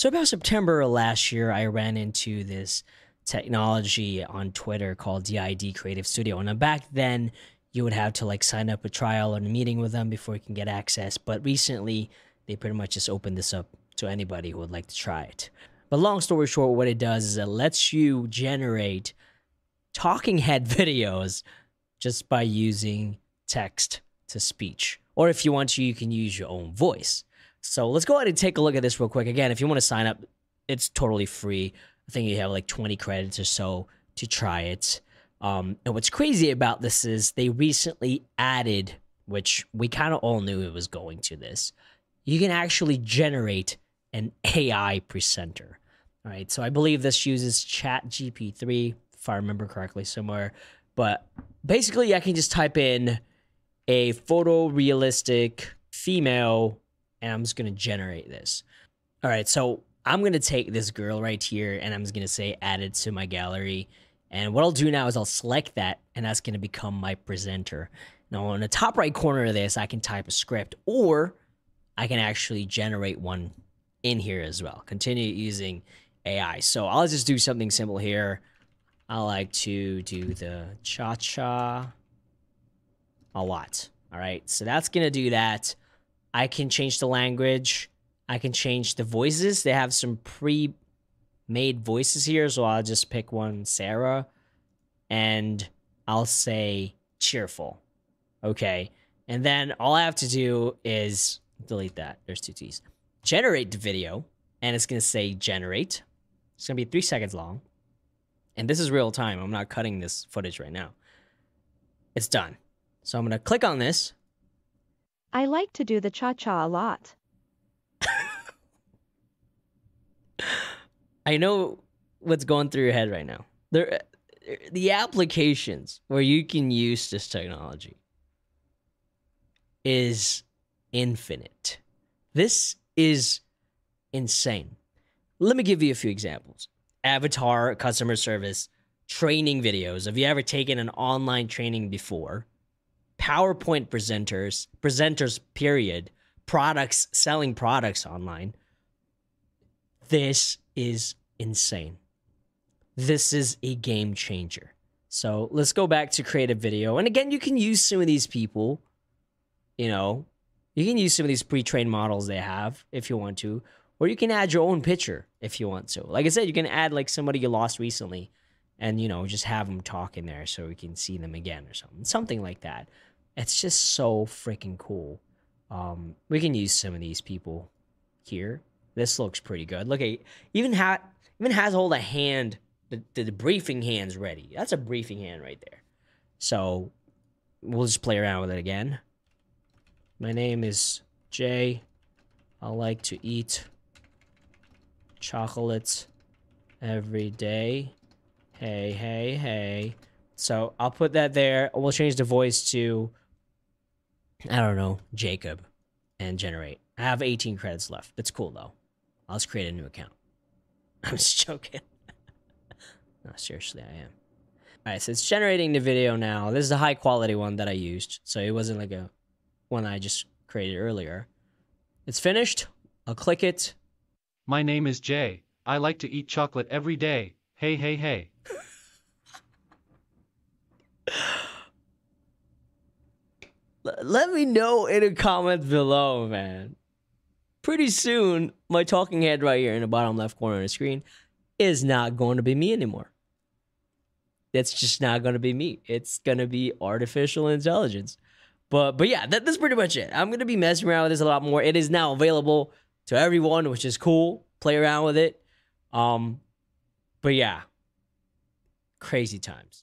So about September last year, I ran into this technology on Twitter called D-ID Creative Studio. And back then, you would have to like sign up a trial and a meeting with them before you can get access. But recently, they pretty much just opened this up to anybody who would like to try it. But long story short, what it does is it lets you generate talking head videos just by using text to speech. Or if you want to, you can use your own voice. So let's go ahead and take a look at this real quick. Again, if you want to sign up, it's totally free. I think you have like 20 credits or so to try it. Um, and what's crazy about this is they recently added, which we kind of all knew it was going to this, you can actually generate an AI presenter. All right, so I believe this uses Chat GP3, if I remember correctly, somewhere. But basically, I can just type in a photorealistic female, and I'm just gonna generate this. All right, so I'm gonna take this girl right here, and I'm just gonna say add it to my gallery. And what I'll do now is I'll select that, and that's gonna become my presenter. Now, on the top right corner of this, I can type a script, or I can actually generate one in here as well. Continue using AI. So I'll just do something simple here. I like to do the cha-cha a lot. All right, so that's going to do that. I can change the language. I can change the voices. They have some pre-made voices here, so I'll just pick one, Sarah, and I'll say cheerful. Okay, and then all I have to do is delete that. There's two T's. Generate the video, and it's going to say generate. It's going to be three seconds long. And this is real time. I'm not cutting this footage right now. It's done. So I'm going to click on this. I like to do the cha-cha a lot. I know what's going through your head right now. There, the applications where you can use this technology is infinite. This is insane. Let me give you a few examples. Avatar customer service training videos. Have you ever taken an online training before? PowerPoint presenters, presenters, period, products, selling products online. This is insane. This is a game changer. So let's go back to create a video. And again, you can use some of these people, you know, you can use some of these pre-trained models they have if you want to, or you can add your own picture if you want to. Like I said, you can add like somebody you lost recently and you know, just have them talk in there so we can see them again or something. Something like that. It's just so freaking cool. Um, we can use some of these people here. This looks pretty good. Look at even ha- even has hold a hand the, the, the briefing hand's ready. That's a briefing hand right there. So we'll just play around with it again. My name is Jay. I like to eat chocolates every day. Hey, hey, hey. So I'll put that there. We'll change the voice to, I don't know, Jacob and generate. I have 18 credits left. That's cool though. I'll just create a new account. I'm just joking. no, seriously, I am. All right, so it's generating the video now. This is a high quality one that I used. So it wasn't like a one I just created earlier. It's finished. I'll click it. My name is Jay. I like to eat chocolate every day. Hey, hey, hey. Let me know in the comments below, man. Pretty soon, my talking head right here in the bottom left corner of the screen is not going to be me anymore. It's just not going to be me. It's going to be artificial intelligence. But but yeah, that, that's pretty much it. I'm gonna be messing around with this a lot more. It is now available to everyone, which is cool. Play around with it. Um, but yeah, crazy times.